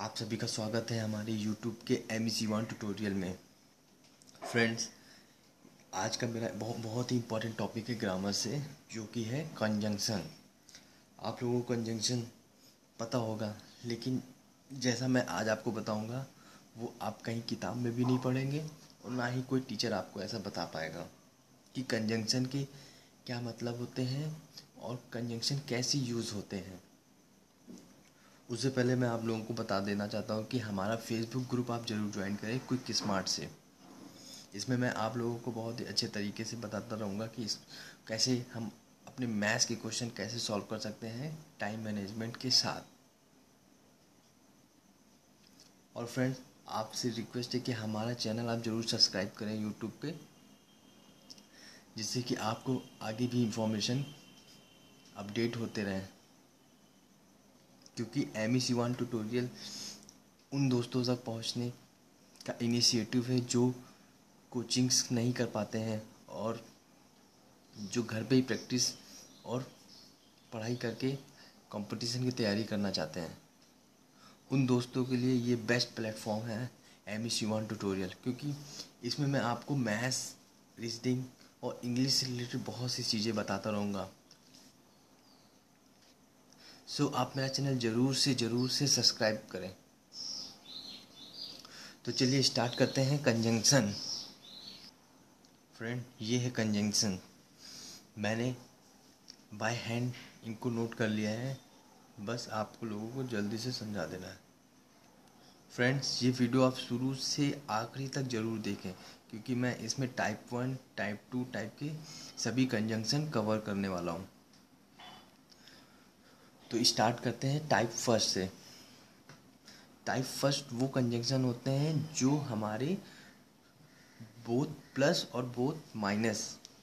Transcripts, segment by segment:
आप सभी का स्वागत है हमारे यूट्यूब के एम सी वन ट्यूटोरियल में। फ्रेंड्स आज का मेरा बहुत बहुत ही इंपॉर्टेंट टॉपिक है ग्रामर से, जो कि है कंजंक्शन आप लोगों को कंजंक्शन पता होगा, लेकिन जैसा मैं आज आपको बताऊँगा, वो आप कहीं किताब में भी नहीं पढ़ेंगे और ना ही कोई टीचर आपको ऐसा बता पाएगा कि कंजंक्शन के क्या मतलब होते हैं और कंजंक्शन कैसे यूज़ होते हैं। उससे पहले मैं आप लोगों को बता देना चाहता हूँ कि हमारा फेसबुक ग्रुप आप ज़रूर ज्वाइन करें क्विक स्मार्ट से। इसमें मैं आप लोगों को बहुत ही अच्छे तरीके से बताता रहूँगा कि इस, कैसे हम अपने मैथ्स के क्वेश्चन कैसे सॉल्व कर सकते हैं टाइम मैनेजमेंट के साथ। और फ्रेंड्स आपसे रिक्वेस्ट है कि हमारा चैनल आप ज़रूर सब्सक्राइब करें यूट्यूब पे, जिससे कि आपको आगे भी इंफॉर्मेशन अपडेट होते रहें। क्योंकि M E C one tutorial उन दोस्तों तक पहुँचने का इनिशिएटिव है जो कोचिंग्स नहीं कर पाते हैं और जो घर पे ही प्रैक्टिस और पढ़ाई करके कंपटीशन की तैयारी करना चाहते हैं। उन दोस्तों के लिए ये बेस्ट प्लेटफॉर्म है M E C one tutorial क्योंकि इसमें मैं आपको मैथ्स रीजनिंग और इंग्लिश से रिलेटेड बहुत सी चीज़ें बताता रहूँगा। सो आप मेरा चैनल ज़रूर से ज़रूर से सब्सक्राइब करें। तो चलिए स्टार्ट करते हैं कंजंक्शन फ्रेंड ये है कंजंक्शन मैंने बाय हैंड इनको नोट कर लिया है। बस आपको लोगों को जल्दी से समझा देना है। फ्रेंड्स ये वीडियो आप शुरू से आखिरी तक ज़रूर देखें, क्योंकि मैं इसमें type one type two type के सभी कंजंक्शन कवर करने वाला हूँ। तो स्टार्ट करते हैं टाइप फ़र्स्ट से। टाइप फ़र्स्ट वो कंजंक्शन होते हैं जो हमारे बोथ प्लस और बोथ माइनस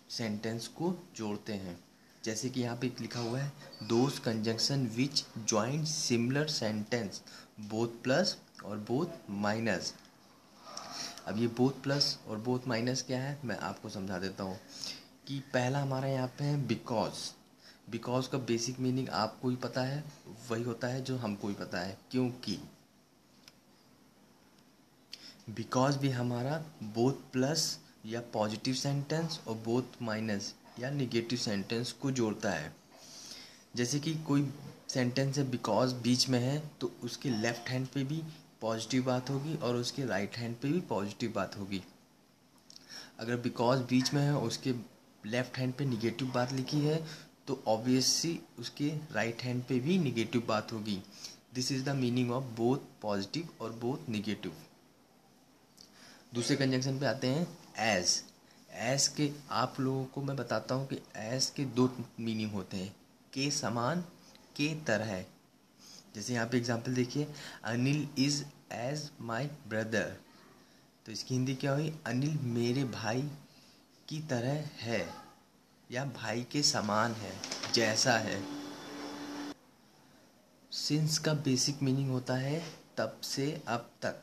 सेंटेंस को जोड़ते हैं। जैसे कि यहाँ पे लिखा हुआ है those conjunction which joint similar sentence both plus और बोथ माइनस अब ये बोथ प्लस और बोथ माइनस क्या है? मैं आपको समझा देता हूँ कि पहला हमारा यहाँ पे है बिकॉज़ बिकॉज़ का बेसिक मीनिंग आपको ही पता है, वही होता है जो हमको ही पता है। क्योंकि बिकॉज़ भी हमारा बोथ प्लस या पॉजिटिव सेंटेंस और बोथ माइनस या निगेटिव सेंटेंस को जोड़ता है। जैसे कि कोई सेंटेंस है बिकॉज़ बीच में है तो उसके लेफ़्ट हैंड पे भी पॉजिटिव बात होगी और उसके राइट right हैंड पे भी पॉजिटिव बात होगी। अगर बिकॉज़ बीच में है, उसके लेफ़्ट हैंड पे निगेटिव बात लिखी है तो ऑब्वियसली उसके राइट हैंड पे भी निगेटिव बात होगी। This is the meaning of both positive और बोथ निगेटिव दूसरे कंजंक्शन पे आते हैं एज एस के आप लोगों को मैं बताता हूँ कि एस के दो मीनिंग होते हैं। के समान, के तरह जैसे यहाँ पे एग्जांपल देखिए Anil is as my brother तो इसकी हिंदी क्या हुई? अनिल मेरे भाई की तरह है। या भाई के समान है, जैसा है। सिंस का बेसिक मीनिंग होता है, तब से अब तक।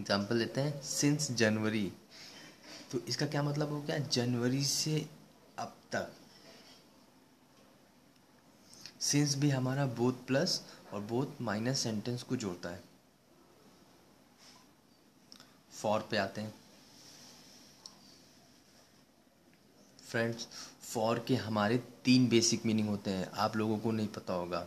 एग्ज़ाम्पल लेते हैं सिंस जनवरी। तो इसका क्या मतलब हो गया? जनवरी से अब तक। सिंस भी हमारा बोथ प्लस और बोथ माइनस सेंटेंस को जोड़ता है। फॉर पे आते हैं। फ्रेंड्स फॉर के हमारे तीन बेसिक मीनिंग होते हैं। आप लोगों को नहीं पता होगा।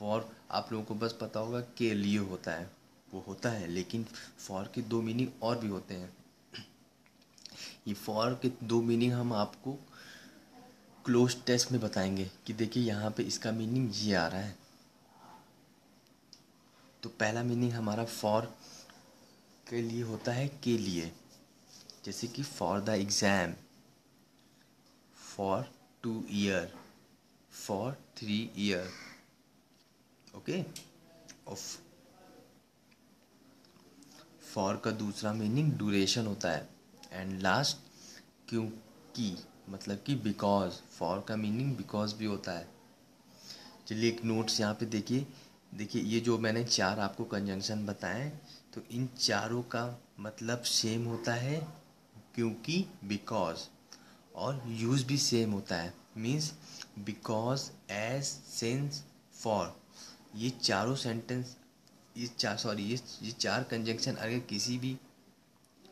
फॉर आप लोगों को बस पता होगा के लिए होता है। वो होता है, लेकिन फॉर के दो मीनिंग और भी होते हैं। ये फॉर के दो मीनिंग हम आपको क्लोज टेस्ट में बताएँगे कि देखिए यहाँ पे इसका मीनिंग ये आ रहा है। तो पहला मीनिंग हमारा फॉर के लिए होता है के लिए। जैसे कि for the exam for two year, for three year okay of for का दूसरा मीनिंग ड्यूरेशन होता है. एंड लास्ट क्योंकि मतलब कि बिकॉज़ फॉर का मीनिंग बिकॉज़ भी होता है. चलिए एक नोट्स यहाँ पे देखिए. देखिए, ये जो मैंने चार आपको कंजंक्शन बताए तो इन चारों का मतलब सेम होता है, क्योंकि बिकॉज़ और यूज़ भी सेम होता है. Means because as since for ये चारों सेंटेंस ये चार सॉरी ये ये चार कंजंक्शन अगर किसी भी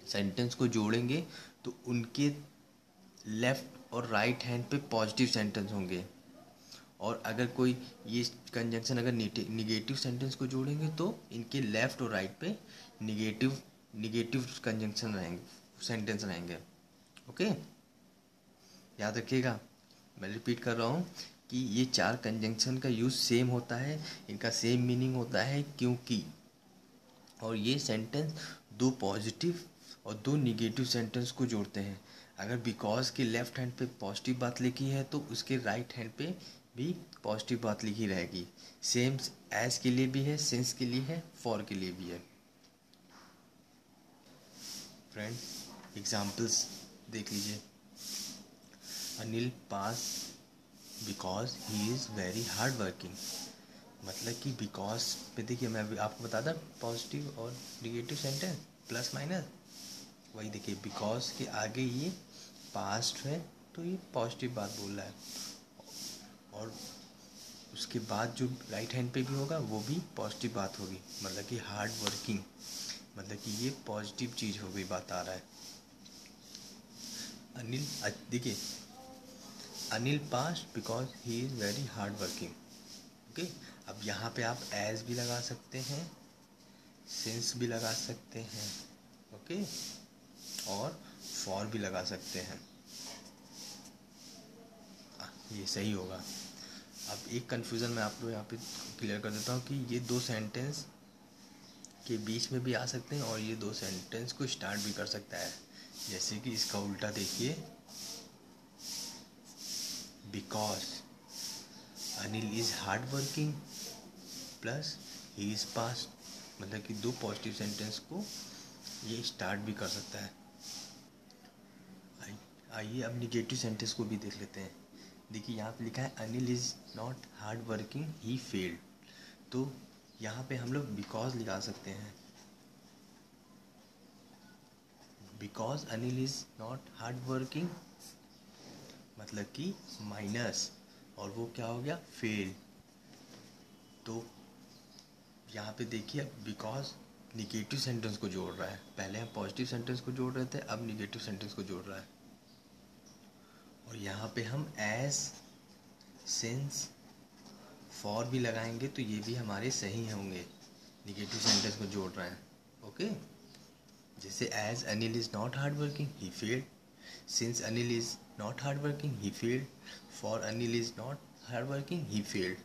सेंटेंस को जोड़ेंगे तो उनके लेफ़्ट और राइट हैंड पे पॉजिटिव सेंटेंस होंगे. और अगर कोई ये कंजंक्शन अगर निगेटिव सेंटेंस को जोड़ेंगे तो इनके लेफ़्ट और राइट पे निगेटिव निगेटिव कंजंक्शन रहेंगे सेंटेंस रहेंगे. ओके याद रखिएगा, मैं रिपीट कर रहा हूँ कि ये चार कंजंक्शन का यूज़ सेम होता है, इनका सेम मीनिंग होता है क्योंकि। और ये सेंटेंस दो पॉजिटिव और दो निगेटिव सेंटेंस को जोड़ते हैं। अगर बिकॉज़ के लेफ़्ट हैंड पे पॉजिटिव बात लिखी है तो उसके राइट हैंड पे भी पॉजिटिव बात लिखी रहेगी। सेम एज के लिए भी है सेंस के लिए है फॉर के लिए भी है। फ्रेंड एग्जाम्पल्स देख लीजिए। Anil pass because he is very hard working मतलब कि बिकॉज़ पे देखिए मैं आपको बता था पॉजिटिव और निगेटिव सेंटेंस प्लस माइनस वही देखिए बिकॉज़ के आगे ये पास्ट है तो ये पॉजिटिव बात बोल रहा है। और उसके बाद जो राइट हैंड पे भी होगा, वो भी पॉजिटिव बात होगी। मतलब कि हार्ड वर्किंग मतलब कि ये पॉजिटिव चीज़ हो गई, बात आ रहा है। अनिल देखिए Anil pass because he is very hard working okay अब यहाँ पे आप एज भी लगा सकते हैं सिंस भी लगा सकते हैं ओके और फॉर भी लगा सकते हैं। ये सही होगा। अब एक कन्फ्यूज़न मैं आप लोग यहाँ पे क्लियर कर देता हूँ कि ये दो सेंटेंस के बीच में भी आ सकते हैं और ये दो सेंटेंस को स्टार्ट भी कर सकता है। जैसे कि इसका उल्टा देखिए। Because Anil is hard working plus he is pass मतलब कि दो पॉजिटिव सेंटेंस को ये स्टार्ट भी कर सकता है। आइए अब निगेटिव सेंटेंस को भी देख लेते हैं। देखिए, यहाँ पे लिखा है Anil is not hard working he failed तो यहाँ पे हम लोग बिकॉज़ लिखा सकते हैं। Because Anil is not hard working मतलब कि माइनस और वो क्या हो गया? फेल तो यहाँ पे देखिए बिकॉज़ निगेटिव सेंटेंस को जोड़ रहा है। पहले हम पॉजिटिव सेंटेंस को जोड़ रहे थे, अब निगेटिव सेंटेंस को जोड़ रहा है। और यहाँ पे हम एज सेंस फॉर भी लगाएँगे तो ये भी हमारे सही होंगे। निगेटिव सेंटेंस को जोड़ रहे हैं। ओके जैसे as Anil is not hard working he failed since Anil is not hardworking, he failed. For anil is not hardworking, he failed.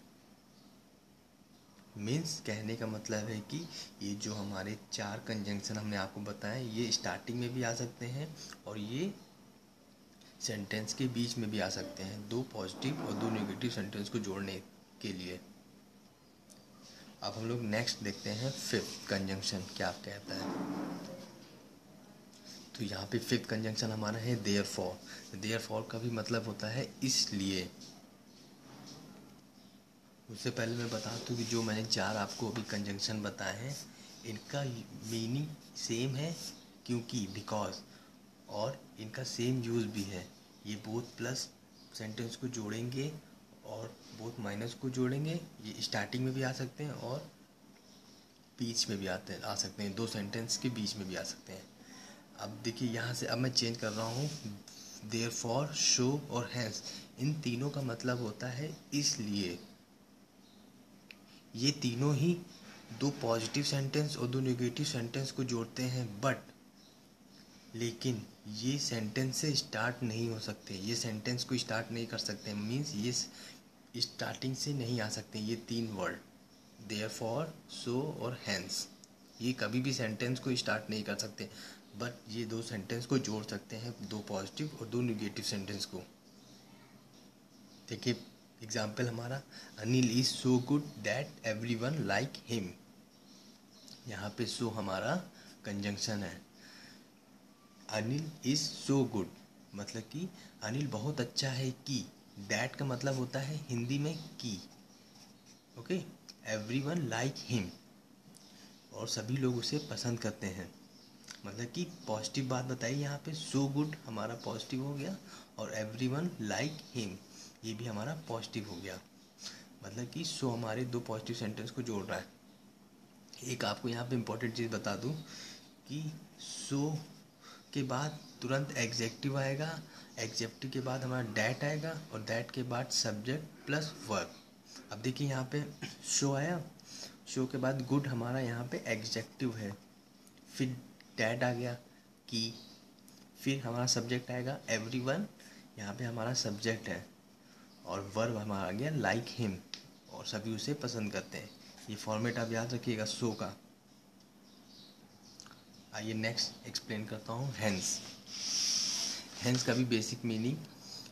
Means कहने का मतलब है कि ये जो हमारे चार कंजंक्शन हमने आपको बताए ये स्टार्टिंग में भी आ सकते हैं और ये सेंटेंस के बीच में भी आ सकते हैं। दो पॉजिटिव और दो नेगेटिव सेंटेंस को जोड़ने के लिए। अब हम लोग नेक्स्ट देखते हैं फिफ्थ कंजंक्शन क्या कहता है। तो यहाँ पे फिफ्थ कंजंक्शन हमारा है देयर फॉर देयर फॉर का भी मतलब होता है इसलिए। उससे पहले मैं बता दूँ कि जो मैंने चार आपको अभी कंजंक्शन बताए हैं, इनका मीनिंग सेम है, क्योंकि बिकॉज़ और इनका सेम यूज़ भी है। ये बोथ प्लस सेंटेंस को जोड़ेंगे और बोथ माइनस को जोड़ेंगे। ये स्टार्टिंग में भी आ सकते हैं और बीच में भी आते हैं, आ सकते हैं। दो सेंटेंस के बीच में भी आ सकते हैं। अब देखिए, यहाँ से अब मैं चेंज कर रहा हूँ। देयर फॉर शो और हैंस इन तीनों का मतलब होता है इसलिए। ये तीनों ही दो पॉजिटिव सेंटेंस और दो नेगेटिव सेंटेंस को जोड़ते हैं बट लेकिन ये सेंटेंस से स्टार्ट नहीं हो सकते। ये सेंटेंस को स्टार्ट नहीं कर सकते मीन्स ये स्टार्टिंग से नहीं आ सकते ये तीन वर्ड देयर फॉर सो और हैंस ये कभी भी सेंटेंस को स्टार्ट नहीं कर सकते। बट ये दो सेंटेंस को जोड़ सकते हैं, दो पॉजिटिव और दो निगेटिव सेंटेंस को। देखिए एग्ज़ाम्पल हमारा Anil is so good that everyone like him यहाँ पे सो हमारा कंजंक्शन है। अनिल इज़ सो गुड मतलब कि अनिल बहुत अच्छा है कि. दैट का मतलब होता है हिंदी में की। Okay everyone like him और सभी लोग उसे पसंद करते हैं। मतलब कि पॉजिटिव बात बताई, यहाँ पे सो गुड हमारा पॉजिटिव हो गया और एवरी वन लाइक हिम ये भी हमारा पॉजिटिव हो गया। मतलब कि सो हमारे दो पॉजिटिव सेंटेंस को जोड़ रहा है। एक आपको यहाँ पे इम्पोर्टेंट चीज़ बता दूँ कि सो के बाद तुरंत एग्जेक्टिव आएगा एग्जेक्टिव के बाद हमारा डैट आएगा और डैट के बाद सब्जेक्ट प्लस वर्क अब देखिए यहाँ पे शो आया शो के बाद गुड हमारा यहाँ पे एग्जेक्टिव है। फिर डैट आ गया की फिर हमारा सब्जेक्ट आएगा एवरी वन यहाँ पर हमारा सब्जेक्ट है। और वर्ब हमारा आ गया लाइक like हिम और सभी उसे पसंद करते हैं। ये फॉर्मेट आप याद रखिएगा शो का। आइए नेक्स्ट एक्सप्लेन करता हूँ हैंस हैंस का भी बेसिक मीनिंग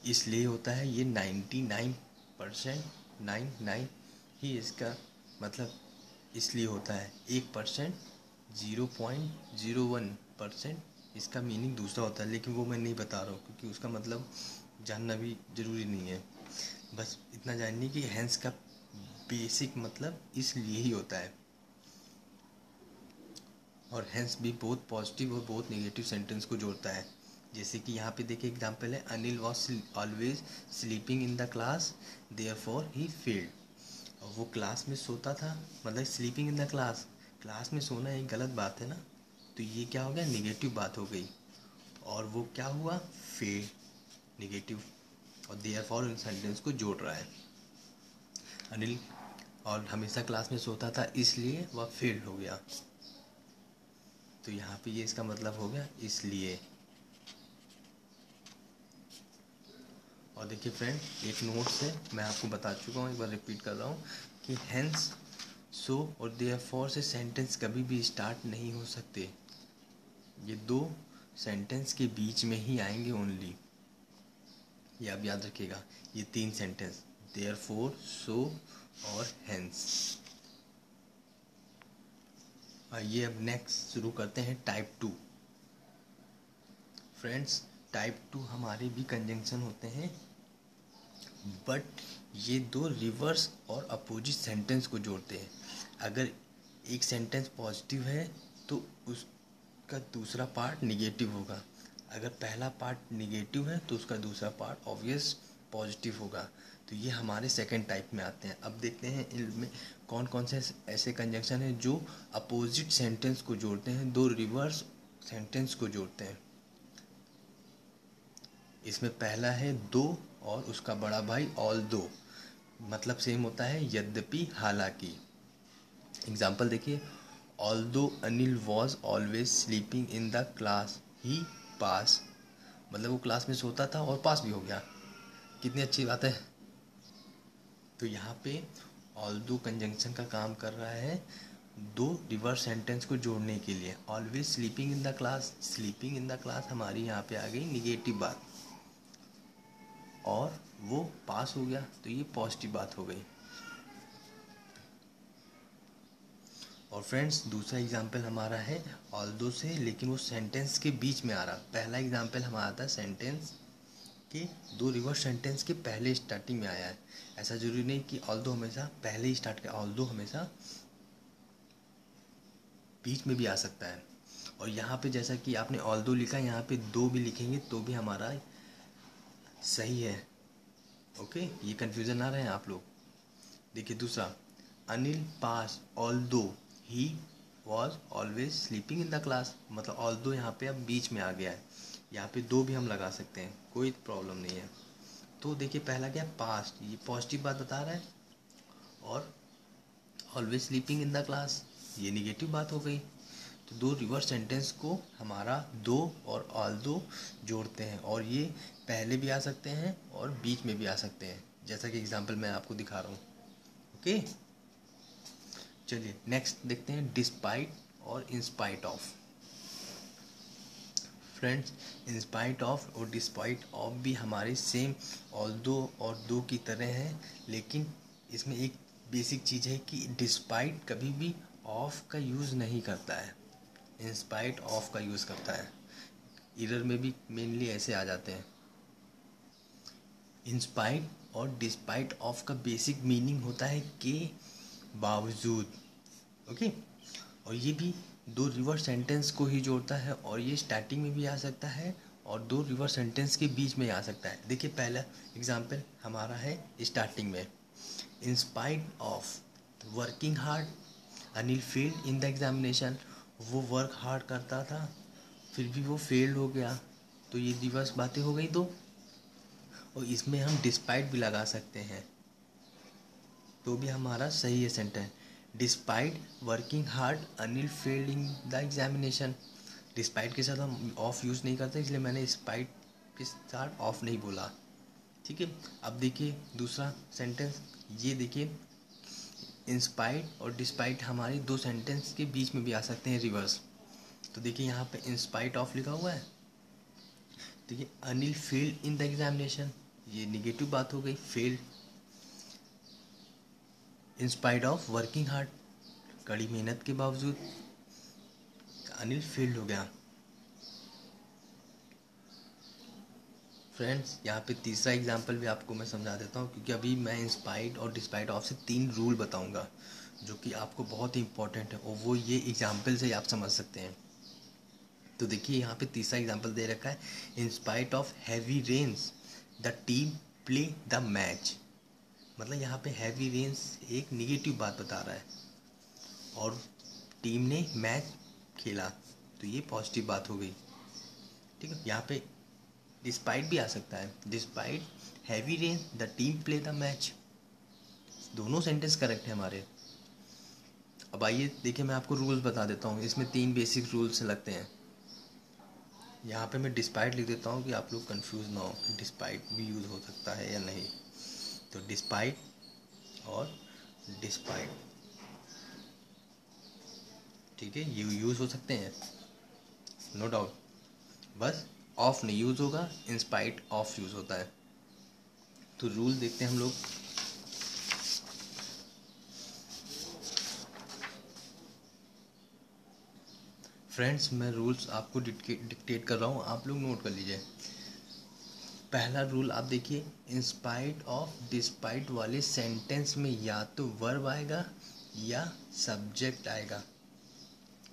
इसलिए होता है ये ninety nine percent nine nine ही इसका मतलब इसलिए होता है, एक percent zero point zero one percent इसका मीनिंग दूसरा होता है, लेकिन वो मैं नहीं बता रहा हूँ, क्योंकि उसका मतलब जानना भी ज़रूरी नहीं है। बस इतना जाननी कि हैंस का बेसिक मतलब इसलिए ही होता है। और हैंस भी बहुत पॉजिटिव और बहुत नेगेटिव सेंटेंस को जोड़ता है। जैसे कि यहाँ पे देखिए एग्जांपल है, Anil was always sleeping in the class therefore he failed और वो क्लास में सोता था मतलब sleeping in the class class में सोना एक गलत बात है ना तो ये क्या हो गया? निगेटिव बात हो गई। और वो क्या हुआ? फेल निगेटिव और देयर फॉर सेंटेंस को जोड़ रहा है। अनिल, और हमेशा क्लास में सोता था, इसलिए वह फेल हो गया। तो यहाँ पे ये इसका मतलब हो गया, इसलिए। और देखिए फ्रेंड एक नोट से मैं आपको बता चुका हूँ, एक बार रिपीट कर रहा हूँ, कि हैंस सो और देयर फॉर से सेंटेंस कभी भी स्टार्ट नहीं हो सकते। ये दो सेंटेंस के बीच में ही आएँगे ओनली ये आप याद रखिएगा, ये तीन सेंटेंस देयर फोर सो और हैंस आइए अब नेक्स्ट शुरू करते हैं type two friends type two हमारे भी कंजंक्शन होते हैं। बट ये दो रिवर्स और अपोजिट सेंटेंस को जोड़ते हैं। अगर एक सेंटेंस पॉजिटिव है तो उसका दूसरा पार्ट निगेटिव होगा। अगर पहला पार्ट निगेटिव है तो उसका दूसरा पार्ट ऑब्वियस पॉजिटिव होगा। तो ये हमारे सेकंड टाइप में आते हैं। अब देखते हैं इनमें कौन कौन से ऐसे कंजंक्शन हैं जो अपोजिट सेंटेंस को जोड़ते हैं, दो रिवर्स सेंटेंस को जोड़ते हैं। इसमें पहला है दो और उसका बड़ा भाई ऑल दो। मतलब सेम होता है यद्यपि हालाँकि। एग्ज़ाम्पल देखिए although Anil was always sleeping in the class he pass मतलब वो क्लास में सोता था और पास भी हो गया। कितनी अच्छी बात है। तो यहाँ पे ऑल दो कंजंक्शन का काम कर रहा है, दो रिवर्स सेंटेंस को जोड़ने के लिए। Always sleeping in the class sleeping in the class हमारी यहाँ पे आ गई निगेटिव बात। और वो पास हो गया तो ये पॉजिटिव बात हो गई। और फ्रेंड्स दूसरा एग्ज़ाम्पल हमारा है ऑल दो से, लेकिन वो सेंटेंस के बीच में आ रहा। पहला एग्ज़ाम्पल हमारा था सेंटेंस के, दो रिवर्स सेंटेंस के पहले स्टार्टिंग में आया है। ऐसा ज़रूरी नहीं कि ऑल दो हमेशा पहले ही स्टार्ट किया ऑल दो हमेशा बीच में भी आ सकता है। और यहाँ पे जैसा कि आपने ऑल दो लिखा, यहाँ पे दो भी लिखेंगे तो भी हमारा सही है। ओके ये कन्फ्यूज़न आ रहे हैं आप लोग। देखिए दूसरा, Anil pass although he was always sleeping in the class मतलब ऑल दो यहाँ पे अब बीच में आ गया है, यहाँ पे दो भी हम लगा सकते हैं, कोई प्रॉब्लम नहीं है। तो देखिए, पहला क्या पास्ट ये पॉजिटिव बात बता रहा है। और always sleeping in the class ये निगेटिव बात हो गई। तो दो रिवर्स सेंटेंस को हमारा दो और ऑल दो जोड़ते हैं। और ये पहले भी आ सकते हैं और बीच में भी आ सकते हैं। जैसा कि एग्जांपल मैं आपको दिखा रहा हूँ। ओके चलिए नेक्स्ट देखते हैं डिस्पाइट और in spite of friends in spite of और डिस्पाइट ऑफ़ भी हमारे सेम ऑल दो और दो की तरह हैं, लेकिन इसमें एक बेसिक चीज़ है कि डिस्पाइट कभी भी ऑफ़ का यूज़ नहीं करता है। इंस्पाइट ऑफ़ का यूज़ करता है। इरर में भी मेनली ऐसे आ जाते हैं। इंस्पाइट और डिस्पाइट ऑफ़ का बेसिक मीनिंग होता है के बावजूद। ओके और ये भी दो रिवर्स सेंटेंस को ही जोड़ता है और ये स्टार्टिंग में भी आ सकता है और दो रिवर्स सेंटेंस के बीच में आ सकता है। देखिए पहला एग्ज़ाम्पल हमारा है स्टार्टिंग में। In spite of working hard Anil failed in the examination वो वर्क हार्ड करता था, फिर भी वो फेल्ड हो गया। तो ये रिवर्स बातें हो गई दो। और इसमें हम डिस्पाइट भी लगा सकते हैं। तो भी हमारा सही है sentence despite working hard Anil failed in the examination despite के साथ हम ऑफ़ यूज़ नहीं करते, इसलिए मैंने स्पाइट के साथ ऑफ़ नहीं बोला। ठीक है? अब देखिए, दूसरा सेंटेंस ये देखिए। इंस्पाइट और डिस्पाइट हमारे दो सेंटेंस के बीच में भी आ सकते हैं रिवर्स तो देखिए, यहाँ पे इंस्पाइट ऑफ़ लिखा हुआ है। देखिए Anil failed in the examination ये निगेटिव बात हो गई failed in spite of working hard कड़ी मेहनत के बावजूद, अनिल फेल्ड हो गया। फ्रेंड्स यहाँ पे तीसरा एग्ज़ाम्पल भी आपको मैं समझा देता हूँ, क्योंकि अभी मैं इंस्पाइट और डिस्पाइट ऑफ़ से तीन रूल बताऊँगा, जो कि आपको बहुत ही इंपॉर्टेंट है, और वो ये एग्ज़ाम्पल से आप समझ सकते हैं। तो देखिए, यहाँ पे तीसरा एग्ज़ाम्पल दे रखा है in spite of heavy rains the team play the match मतलब यहाँ पे हैवी रेंस एक निगेटिव बात बता रहा है। और टीम ने मैच खेला तो ये पॉजिटिव बात हो गई। ठीक है, यहाँ पे डिस्पाइट भी आ सकता है। Despite heavy rain the team play the match दोनों सेंटेंस करेक्ट है हमारे। अब आइए, देखिए मैं आपको रूल्स बता देता हूँ। इसमें तीन बेसिक रूल्स लगते हैं। यहाँ पे मैं डिस्पाइट लिख देता हूँ कि आप लोग कंफ्यूज ना हो डिस्पाइट भी यूज़ हो सकता है या नहीं। तो डिस्पाइट और डिस्पाइट ठीक है ये यूज़ हो सकते हैं। नो डाउट बस ऑफ़ नहीं यूज़ होगा इंस्पाइट ऑफ़ यूज़ होता है। तो रूल देखते हैं हम लोग। फ्रेंड्स मैं रूल्स आपको डिक्टेट कर रहा हूँ। आप लोग नोट कर लीजिए। पहला रूल आप देखिए इंस्पाइट ऑफ़ डिस्पाइट वाले सेंटेंस में या तो वर्ब आएगा या सब्जेक्ट आएगा।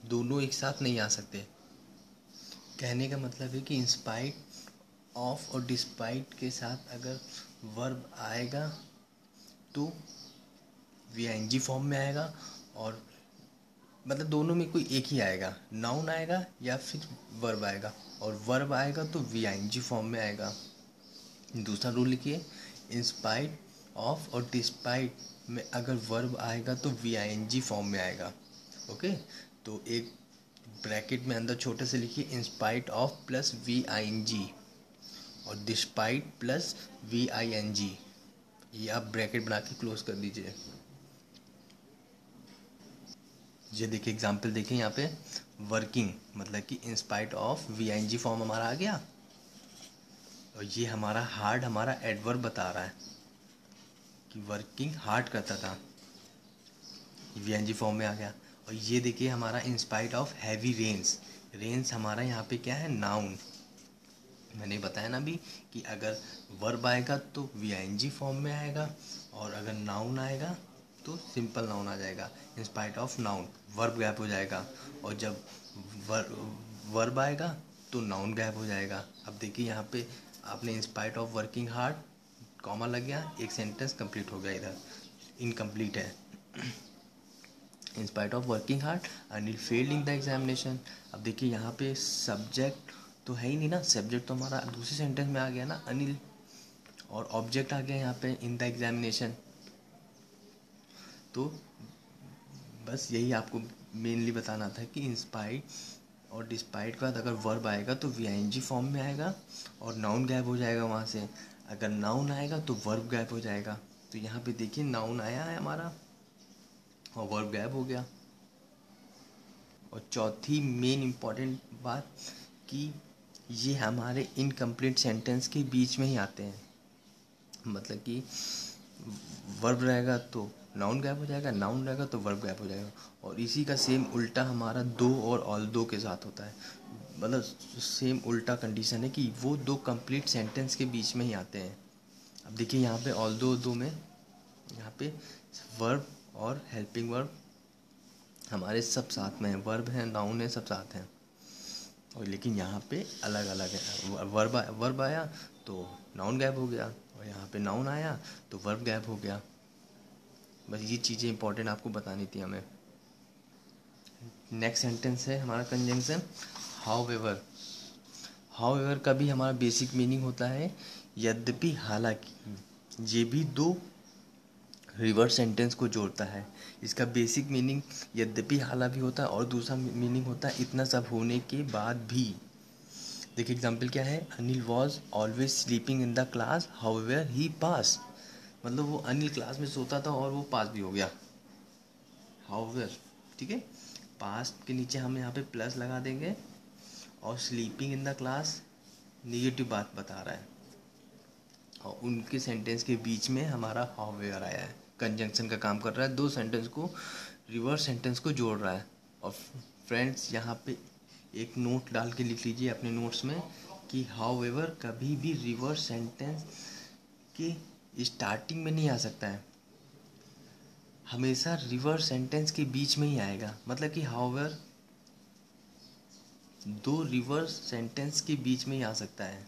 दोनों एक साथ नहीं आ सकते। कहने का मतलब है कि इंस्पाइट ऑफ़ और डिस्पाइट के साथ अगर वर्ब आएगा तो वी फॉर्म में आएगा और मतलब दोनों में कोई एक ही आएगा। नाउन आएगा या फिर वर्ब आएगा और वर्ब आएगा तो वी फॉर्म में आएगा। दूसरा रूल लिखिए इंस्पाइट ऑफ़ और डिस्पाइट में अगर वर्ब आएगा तो V I N G form में आएगा ओके तो एक ब्रैकेट में अंदर छोटे से लिखिए in spite of plus V I N G और despite plus V I N G ये आप ब्रैकेट बना के क्लोज कर दीजिए। ये देखिए एग्ज़ाम्पल देखिए यहाँ पे वर्किंग मतलब कि in spite of V I N G form हमारा आ गया। और ये हमारा हार्ड, हमारा एडवर्ब बता रहा है कि वर्किंग हार्ड करता था। वी एन जी फॉर्म में आ गया। और ये देखिए हमारा in spite of heavy rains. Rains हमारा यहाँ पे क्या है? नाउन। मैंने बताया ना अभी कि अगर वर्ब आएगा तो वी एन जी फॉर्म में आएगा और अगर नाउन आएगा तो सिंपल नाउन आ जाएगा। In spite of noun, verb gap हो जाएगा। और जब वर, वर्ब आएगा तो नाउन गैप हो जाएगा। अब देखिए यहाँ पे आपने in spite of working hard comma लग गया, एक सेंटेंस कंप्लीट हो गया इधर इनकम्प्लीट है। In spite of working hard Anil failed in the examination अब देखिए यहाँ पे सब्जेक्ट तो है ही नहीं ना सब्जेक्ट तो हमारा दूसरे सेंटेंस में आ गया ना अनिल और ऑब्जेक्ट आ गया यहाँ पे इन द एग्जामिनेशन तो बस यही आपको मेनली बताना था कि इंस्पाइट और डिस्पाइट के बाद अगर वर्ब आएगा तो V I N G form में आएगा और नाउन गैप हो जाएगा वहाँ से। अगर नाउन आएगा तो वर्ब गैप हो जाएगा। तो यहाँ पे देखिए नाउन आया है हमारा और वर्ब गैप हो गया। और चौथी मेन इंपॉर्टेंट बात कि ये हमारे इनकम्प्लीट सेंटेंस के बीच में ही आते हैं। मतलब कि वर्ब रहेगा तो नाउन गैप हो जाएगा नाउन रहेगा तो वर्ब गैप हो जाएगा। और इसी का सेम उल्टा हमारा दो और ऑल दो के साथ होता है। मतलब सेम उल्टा कंडीशन है कि वो दो कंप्लीट सेंटेंस के बीच में ही आते हैं। अब देखिए यहाँ पे ऑल दो दो में, यहाँ पे वर्ब और हेल्पिंग वर्ब हमारे सब साथ में है। वर्ब है नाउन है, सब साथ हैं। और लेकिन यहाँ पे अलग अलग है वर्ब वर्ब आया तो नाउन गैप हो गया। और यहाँ पे नाउन आया तो वर्ब गैप हो गया। बस ये चीज़ें इंपॉर्टेंट आपको बतानी थी हमें। नेक्स्ट सेंटेंस है हमारा conjunction however however का भी हमारा बेसिक मीनिंग होता है, यद्यपि हालाँकि ये भी दो रिवर्स सेंटेंस को जोड़ता है। इसका बेसिक मीनिंग यद्यपि हाला भी होता है और दूसरा मीनिंग होता है, इतना सब होने के बाद भी। देखिए एग्ज़ाम्पल क्या है? Anil was always sleeping in the class however he pass मतलब वो अनिल क्लास में सोता था और वो पास भी हो गया। हाउ एवर ठीक है? पास के नीचे हम यहाँ पे प्लस लगा देंगे और sleeping in the class negative बात बता रहा है। और उनके सेंटेंस के बीच में हमारा हाउ वेयर आया है। कंजंक्शन का काम कर रहा है। दो सेंटेंस को रिवर्स सेंटेंस को जोड़ रहा है। और फ्रेंड्स यहाँ पे एक नोट डाल के लिख लीजिए अपने नोट्स में कि हाउ कभी भी रिवर्स सेंटेंस के स्टार्टिंग में नहीं आ सकता है। हमेशा रिवर्स सेंटेंस के बीच में ही आएगा। मतलब कि हाउएवर दो रिवर्स सेंटेंस के बीच में ही आ सकता है।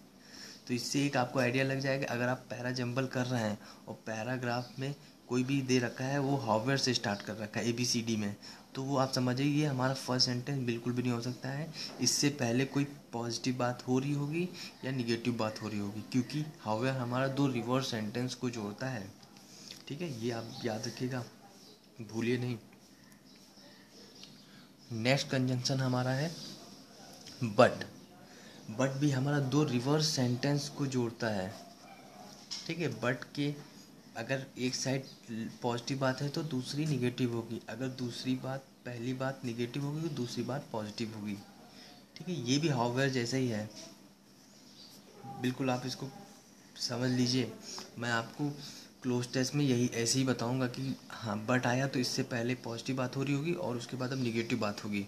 तो इससे एक आपको आइडिया लग जाएगा, अगर आप पैरा जंबल कर रहे हैं और पैराग्राफ में कोई भी दे रखा है, वो हाउवेयर से स्टार्ट कर रखा है ए बी सी डी में। तो वो आप समझिए ये हमारा फ़र्स्ट सेंटेंस बिल्कुल भी नहीं हो सकता है। इससे पहले कोई पॉजिटिव बात हो रही होगी या निगेटिव बात हो रही होगी? क्योंकि हाउवेयर हमारा दो रिवर्स सेंटेंस को जोड़ता है। ठीक है? ये आप याद रखिएगा। भूलिए नहीं। नेक्स्ट कंजंक्शन हमारा है बट बट भी हमारा दो रिवर्स सेंटेंस को जोड़ता है। ठीक है? बट के अगर एक साइड पॉजिटिव बात है तो दूसरी निगेटिव होगी। अगर दूसरी बात, पहली बात निगेटिव होगी तो दूसरी बात पॉजिटिव होगी। ठीक है, ये भी हाउवेयर जैसा ही है। बिल्कुल आप इसको समझ लीजिए। मैं आपको क्लोज टेस्ट में यही, ऐसे ही बताऊँगा कि हाँ बट आया तो इससे पहले पॉजिटिव बात हो रही होगी और उसके बाद अब निगेटिव बात होगी।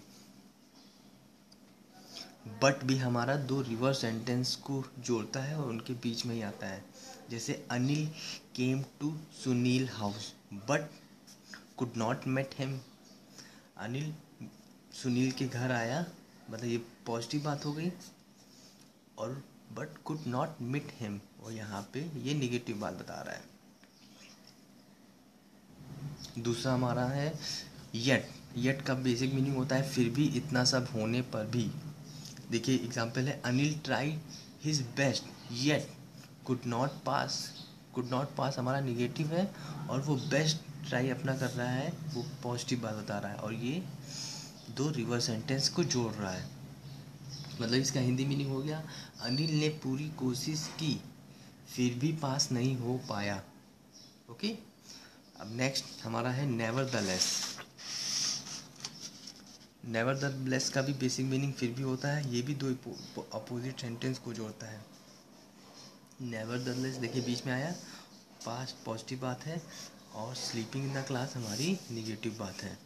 बट भी हमारा दो रिवर्स सेंटेंस को जोड़ता है और उनके बीच में ही आता है। जैसे Anil came to Sunil house but could not met him Anil Sunil के घर आया मतलब ये पॉजिटिव बात हो गई, और but could not meet him और यहाँ पे ये निगेटिव बात बता रहा है। दूसरा हमारा है येट येट का बेसिक मीनिंग होता है, फिर भी इतना सब होने पर भी। देखिए एग्ज़ाम्पल है Anil try his best yet could not pass could not pass हमारा निगेटिव है और वो बेस्ट ट्राई अपना कर रहा है, वो पॉजिटिव बात बता रहा है और ये दो रिवर्स सेंटेंस को जोड़ रहा है। मतलब इसका हिंदी मीनिंग हो गया, अनिल ने पूरी कोशिश की, फिर भी पास नहीं हो पाया। ओके अब नेक्स्ट हमारा है nevertheless nevertheless का भी बेसिक मीनिंग फिर भी होता है, ये भी दो अपोजिट सेंटेंस को जोड़ता है। नेवर द लेस देखिए, बीच में आया। पास्ट पॉजिटिव बात है और स्लीपिंग इन द क्लास हमारी निगेटिव बात है।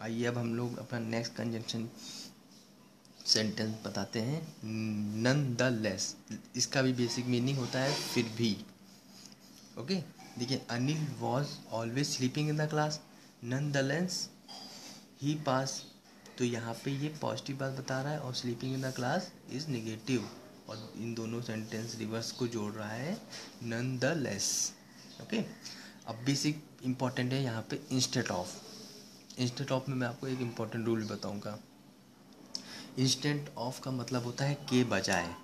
आइए, अब हम लोग अपना नेक्स्ट कंजंक्शन सेंटेंस बताते हैं। नन द लेस इसका भी बेसिक मीनिंग होता है, फिर भी। ओके देखिए Anil was always sleeping in the class nonetheless he pass तो यहाँ पे ये पॉजिटिव बात बता रहा है और sleeping in the class is negative और इन दोनों सेंटेंस रिवर्स को जोड़ रहा है नन द लेस ओके अब बेसिक इंपॉर्टेंट है यहाँ पे इंस्टेट ऑफ़ इंस्टेट ऑफ़ में मैं आपको एक इंपॉर्टेंट रूल बताऊँगा। इंस्टेंट ऑफ़ का मतलब होता है के बजाय।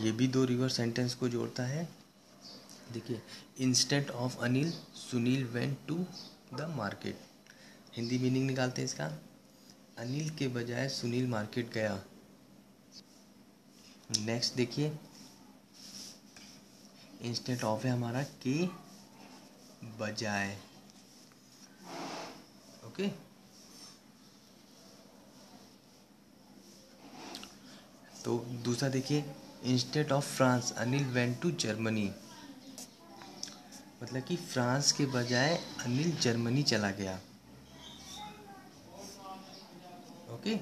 ये भी दो रिवर्स सेंटेंस को जोड़ता है। देखिए instead of Anil, Sunil went to the market Hindi meaning निकालते हैं इसका। अनिल के बजाय सुनील मार्केट गया। नेक्स्ट देखिए इंस्टेंट ऑफ़ है हमारा के बजाय। ओके तो दूसरा देखिए instead of France Anil went to Germany मतलब कि फ्रांस के बजाय अनिल जर्मनी चला गया। ओके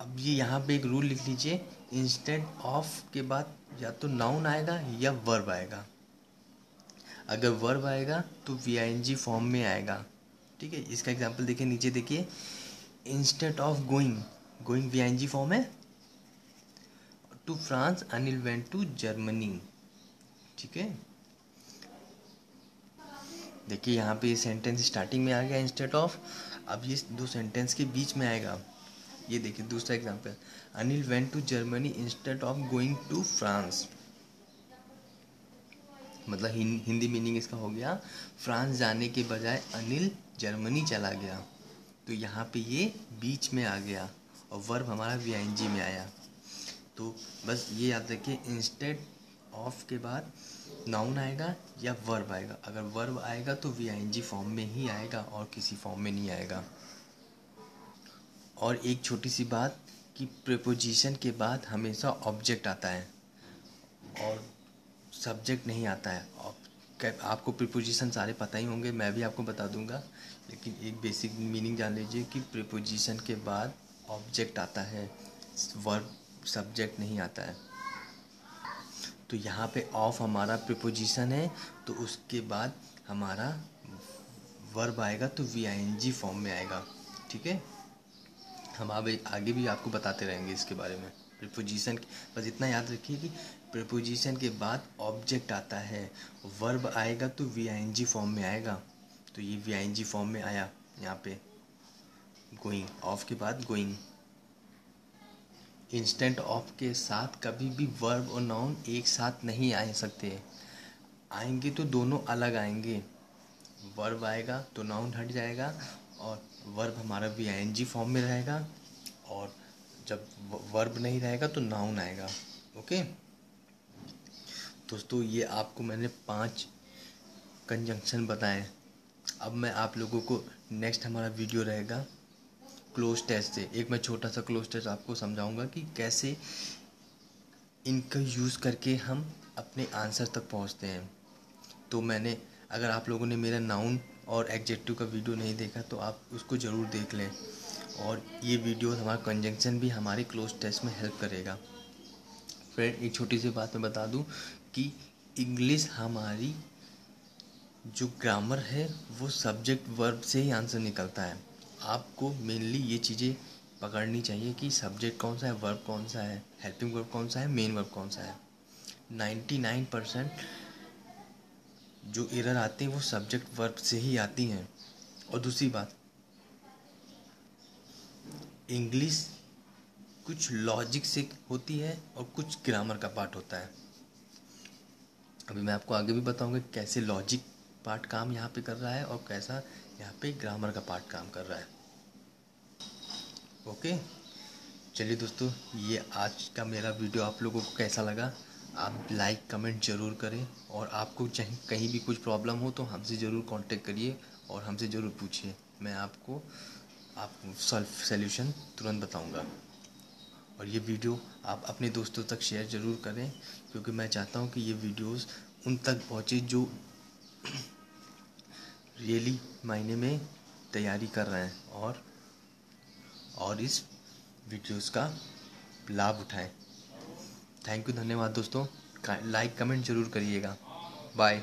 अब ये यहाँ पे एक रूल लिख लीजिए। इंस्टेंट ऑफ़ के बाद या तो नाउन आएगा या वर्ब आएगा। अगर वर्ब आएगा तो V I N G form में आएगा। ठीक है? इसका एग्ज़ाम्पल देखिए, नीचे देखिए। Instead of going going V I N G form है। To France Anil went to Germany ठीक है? देखिए, यहाँ पे ये सेंटेंस स्टार्टिंग में आ गया इंस्टेड ऑफ़ अब ये दो सेंटेंस के बीच में आएगा। ये देखिए, दूसरा example Anil went to Germany instead of going to France मतलब हिंदी मीनिंग इसका हो गया। फ्रांस जाने के बजाय अनिल जर्मनी चला गया। तो यहाँ पे ये बीच में आ गया और वर्ब हमारा वी जी में आया। तो बस ये याद रखिए इंस्टेड ऑफ़ के बाद नाउन आएगा या वर्ब आएगा। अगर वर्ब आएगा तो वी एन जी फॉर्म में ही आएगा और किसी फॉर्म में नहीं आएगा। और एक छोटी सी बात कि प्रिपोजिशन के बाद हमेशा ऑब्जेक्ट आता है। और सब्जेक्ट नहीं आता है। आपको प्रिपोजिशन सारे पता ही होंगे, मैं भी आपको बता दूँगा। लेकिन एक बेसिक मीनिंग जान लीजिए कि प्रिपोजिशन के बाद ऑब्जेक्ट आता है वर्ब सब्जेक्ट नहीं आता है। तो यहाँ पे ऑफ़ हमारा प्रिपोजिशन है तो उसके बाद हमारा वर्ब आएगा तो V I N G form में आएगा। ठीक है? हम अब आगे भी आपको बताते रहेंगे इसके बारे में। प्रिपोजिशन बस इतना याद रखिए कि प्रिपोजिशन के बाद ऑब्जेक्ट आता है। वर्ब आएगा तो V I N G form में आएगा। तो ये V I N G form में आया, यहाँ पे। गोइंग ऑफ़ के बाद गोइंग इंस्टेंट ऑफ़ के साथ कभी भी वर्ब और नाउन एक साथ नहीं आ सकते। आएँगे तो दोनों अलग आएँगे। वर्ब आएगा तो नाउन हट जाएगा और वर्ब हमारा V I N G form में रहेगा और जब वर्ब नहीं रहेगा तो नाउन आएगा ओके दोस्तों, ये आपको मैंने पाँच कंजंक्शन बताए। अब मैं आप लोगों को नेक्स्ट हमारा वीडियो रहेगा क्लोज टेस्ट से। एक मैं छोटा सा क्लोज टेस्ट आपको समझाऊँगा कि कैसे इनका यूज़ करके हम अपने आंसर तक पहुँचते हैं। तो मैंने, अगर आप लोगों ने मेरा नाउन और एग्जेक्टिव का वीडियो नहीं देखा तो आप उसको ज़रूर देख लें। और ये वीडियो हमारा कंजंक्शन भी हमारे क्लोज टेस्ट में हेल्प करेगा। फ्रेंड एक छोटी सी बात मैं बता दूँ कि इंग्लिश हमारी जो ग्रामर है, वो सब्जेक्ट वर्ब से ही आंसर निकलता है। आपको मेनली ये चीज़ें पकड़नी चाहिए कि सब्जेक्ट कौन सा है वर्ब कौन सा है हेल्पिंग वर्ब कौन सा है मेन वर्ब कौन सा है। नाइन्टी नाइन परसेंट जो एरर आते हैं, वो सब्जेक्ट वर्ब से ही आती हैं। और दूसरी बात इंग्लिश कुछ लॉजिक से होती है और कुछ ग्रामर का पार्ट होता है। अभी मैं आपको आगे भी बताऊँगा कैसे लॉजिक पार्ट काम यहाँ पे कर रहा है और कैसा यहाँ पे ग्रामर का पार्ट काम कर रहा है। ओके चलिए दोस्तों, ये आज का मेरा वीडियो आप लोगों को कैसा लगा? आप लाइक कमेंट ज़रूर करें और आपको चाहे कहीं भी कुछ प्रॉब्लम हो तो हमसे ज़रूर कांटेक्ट करिए और हमसे ज़रूर पूछिए। मैं आपको आप सॉल्व सोल्यूशन तुरंत बताऊँगा। और ये वीडियो आप अपने दोस्तों तक शेयर ज़रूर करें क्योंकि मैं चाहता हूँ कि ये वीडियोस उन तक पहुँचे जो रियली मायने में तैयारी कर रहे हैं और और इस वीडियोस का लाभ उठाएँ। थैंक यू धन्यवाद दोस्तों। लाइक कमेंट ज़रूर करिएगा। बाय